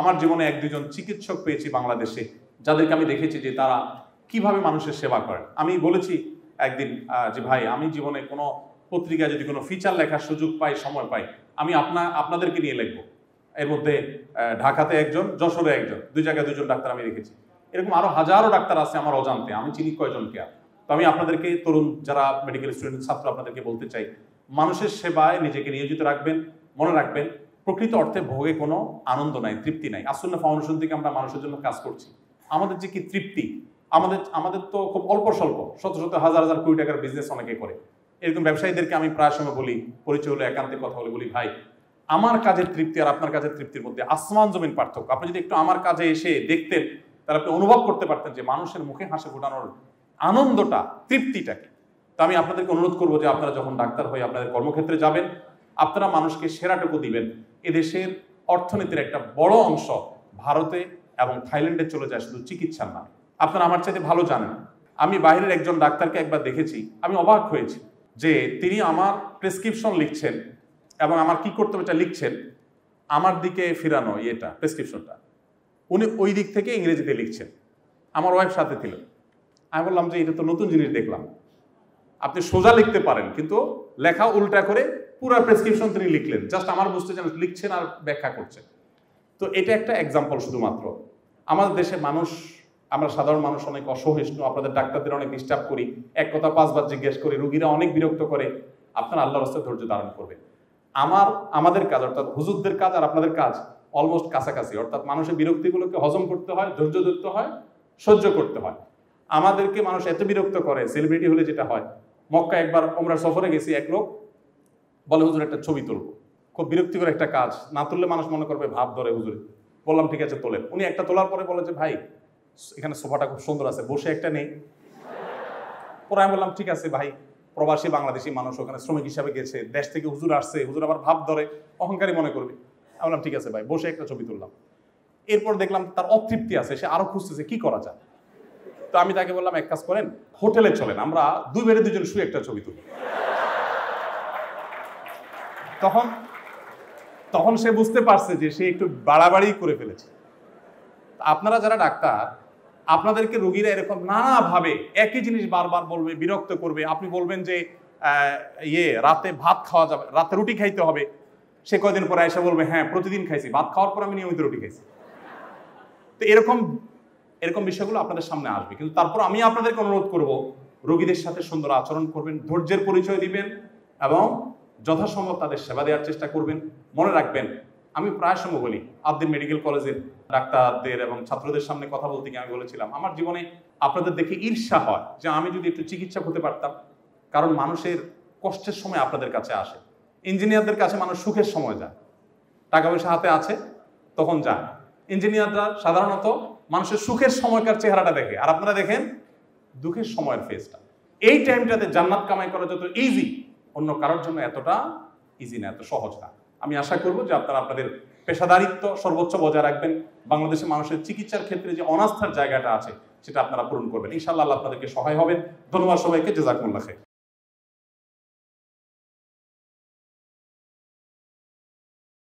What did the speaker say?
আমার জীবনে এক দুজন চিকিৎসক পেয়েছি বাংলাদেশে, যাদেরকে আমি দেখেছি যে তারা কীভাবে মানুষের সেবা করেন আমি বলেছি একদিন যে ভাই, আমি জীবনে কোনো পত্রিকায় যদি কোনো ফিচার লেখার সুযোগ পাই, সময় পাই, আমি আপনা, আপনাদেরকে নিয়ে লিখব। এর মধ্যে ঢাকাতে একজন, যশোরে একজন, দুই জায়গায় দুজন ডাক্তার আমি রেখেছি। এরকম আরও হাজারো ডাক্তার আছে আমার অজান্তে, আমি চিনি কয়জনকে তো আমি আপনাদেরকে, তরুণ যারা মেডিকেল স্টুডেন্ট ছাত্র আপনাদেরকে বলতে চাই, মানুষের সেবায় নিজেকে নিয়োজিত রাখবেন, মনে রাখবেন প্রকৃত অর্থে ভোগে কোনো আনন্দ নাই, তৃপ্তি নাই। আসন্ন ফাউন্ডেশন থেকে আমরা মানুষের জন্য কাজ করছি। আমাদের যে কি তৃপ্তি? আমাদের আমাদের তো খুব অল্প স্বল্প, শত শত হাজার হাজার কোটি টাকার বিজনেস অনেকে করে। এরকম ব্যবসায়ীদেরকে আমি প্রায় সময় বলি, পরিচয় হলে একান্তে কথা বলে বলি, ভাই, আমার কাজের তৃপ্তি আর আপনার কাজের তৃপ্তির মধ্যে আসমান জমিন পার্থক্য। আপনি যদি একটু আমার কাজে এসে দেখতেন, তাহলে আপনি অনুভব করতে পারতেন যে মানুষের মুখে হাসি ফোটানোর আনন্দটা তৃপ্তিটা কি তো আমি আপনাদেরকে অনুরোধ করব যে আপনারা যখন ডাক্তার হয়ে আপনাদের কর্মক্ষেত্রে যাবেন আপনারা মানুষকে সেরাটুকু দিবেন। এদেশের অর্থনীতির একটা বড় অংশ ভারতে এবং থাইল্যান্ডে চলে যায় শুধু চিকিৎসার নামে। আপনারা আমার চাইতে ভালো জানেন। আমি বাইরের একজন ডাক্তারকে একবার দেখেছি। আমি অবাক হয়েছি যে তিনি আমার প্রেসক্রিপশন লিখছেন এবং আমার কি করতে হবে এটা লিখছেন। আমার দিকে ফিরানো ইয়েটা, প্রেসক্রিপশনটা। উনি ওই দিক থেকে ইংরেজিতে লিখছেন। আমার ওয়াইফ সাথে ছিল। আমি বললাম যে এটা তো নতুন জিনিস দেখলাম। আপনি সোজা লিখতে পারেন, কিন্তু লেখা উল্টা করে পুরো প্রেসক্রিপশন তিনি লিখলেন। জাস্ট আমার বুঝতে চান, লিখছেন আর ব্যাখ্যা করছেন। তো এটা একটা এক্সাম্পল শুধুমাত্র। আমাদের দেশে মানুষ, আমরা সাধারণ মানুষ অনেক অসহিষ্ণু, আপনাদের ডাক্তারদের অনেক ডিস্টার্ব করি, এক কথা পাঁচবার জিজ্ঞেস করি, রুগীরা অনেক বিরক্ত করে, আপনার আল্লাহর রাস্তায় ধৈর্য ধারণ করবেন। আমার, আমাদের কাজ, অর্থাৎ হুজুরদের কাজ আর আপনাদের কাজ অলমোস্ট কাছাকাছি, অর্থাৎ মানুষের বিরক্তিগুলোকে হজম করতে হয়, ধৈর্য ধরতে হয়, সহ্য করতে হয়। আমাদেরকে মানুষ এত বিরক্ত করে সেলিব্রিটি হলে যেটা হয় মক্কা একবার ওমরা সফরে গেছি, এক লোক বলে, হুজুর, একটা ছবি তুলবো। খুব বিরক্তিকর একটা কাজ। না তুললে মানুষ মনে করবে, ভাব ধরে, হুজুরে। বললাম, ঠিক আছে, তোলেন। উনি একটা তোলার পরে বলে যে, ভাই, এখানে সোফাটা খুব সুন্দর আছে, বসে একটা নেই। পরে আমি বললাম, ঠিক আছে, ভাই, প্রবাসী বাংলাদেশি মানুষ, ওখানে শ্রমিক হিসাবে গেছে, দেশ থেকে হুজুর আসছে, হুজুর আবার ভাব ধরে, অহংকারী মনে করবে। আমি বললাম, ঠিক আছে, ভাই, বসে একটা ছবি তুললাম। এরপর দেখলাম তার অতৃপ্তি আছে, সে আরও খুঁজতেছে, কি করা যায়? তো আমি তাকে বললাম, এক কাজ করেন, হোটেলে চলেন, আমরা দুই বেড়ে দুজন শুয়ে একটা ছবি তুলি। তখন তখন সে বুঝতে পারছে যে সে একটু বাড়াবাড়ি করে ফেলেছে। আপনারা যারা ডাক্তার, আপনাদেরকে রোগীরা এরকম নানাভাবে একই জিনিস বারবার বলবে, বিরক্ত করবে। আপনি বলবেন যে ইয়ে রাতে ভাত খাওয়া যাবে, রাতে রুটি খাইতে হবে। সে কয়দিন পরে এসে বলবে হ্যাঁ প্রতিদিন খাইছি, ভাত খাওয়ার পর আমি নিয়মিত রুটি খাইছি। তো এরকম এরকম বিষয়গুলো আপনাদের সামনে আসবে। কিন্তু তারপর আমি আপনাদেরকে অনুরোধ করব, রোগীদের সাথে সুন্দর আচরণ করবেন, ধৈর্যের পরিচয় দিবেন এবং যথাসম্ভব তাদের সেবা দেওয়ার চেষ্টা করবেন। মনে রাখবেন, আমি প্রায় সময় বলি আদ্দিন মেডিকেল কলেজের ডাক্তারদের এবং ছাত্রদের সামনে কথা বলতে গিয়ে আমি বলেছিলাম, আমার জীবনে আপনাদের দেখে ঈর্ষা হয় যে আমি যদি একটু চিকিৎসা হতে পারতাম, কারণ মানুষের কষ্টের সময় আপনাদের কাছে আসে। ইঞ্জিনিয়ারদের কাছে মানুষ সুখের সময় যায়। টাকা পয়সা হাতে আছে, তখন যায় ইঞ্জিনিয়াররা সাধারণত মানুষের সুখের সময়কার চেহারাটা দেখে। আর আপনারা দেখেন, দুঃখের সময়ের ফেসটা এই টাইমটাতে জান্নাত কামাই করা যত ইজি অন্য কারোর জন্য এতটা ইজি না, এত সহজ না। আমি আশা করব যে আপনারা আপনাদের পেশাদারিত্ব সর্বোচ্চ বজায় রাখবেন। বাংলাদেশের মানুষের চিকিৎসার ক্ষেত্রে যে অনাস্থার জায়গাটা আছে, সেটা আপনারা পূরণ করবেন। ইনশাআল্লাহ আপনাদেরকে সহায় হবেন। ধন্যবাদ সবাইকে। জেজাকুল্লাহ খাই